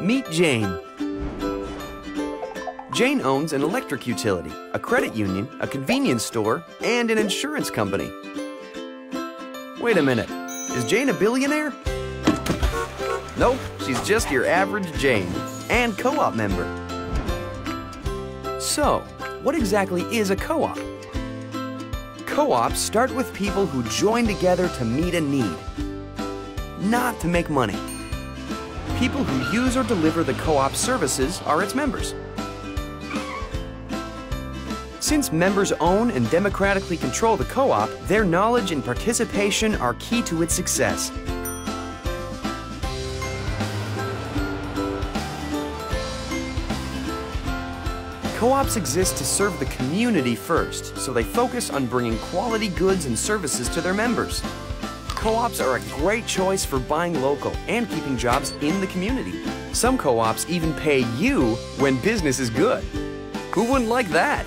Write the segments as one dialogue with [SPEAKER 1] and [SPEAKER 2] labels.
[SPEAKER 1] Meet Jane. Jane owns an electric utility, a credit union, a convenience store, and an insurance company. Wait a minute. Is Jane a billionaire? Nope, she's just your average Jane and co op member. So, what exactly is a co op? Co ops start with people who join together to meet a need, not to make money. People who use or deliver the co op services are its members. Since members own and democratically control the co op, their knowledge and participation are key to its success. Co-ops exist to serve the community first, so they focus on bringing quality goods and services to their members. Co-ops are a great choice for buying local and keeping jobs in the community. Some co-ops even pay you when business is good. Who wouldn't like that?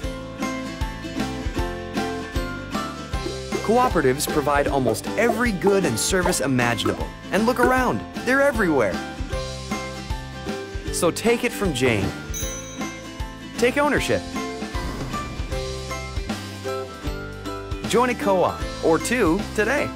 [SPEAKER 1] Cooperatives provide almost every good and service imaginable. And look around, they're everywhere. So take it from Jane. Take ownership. Join a co-op or two today.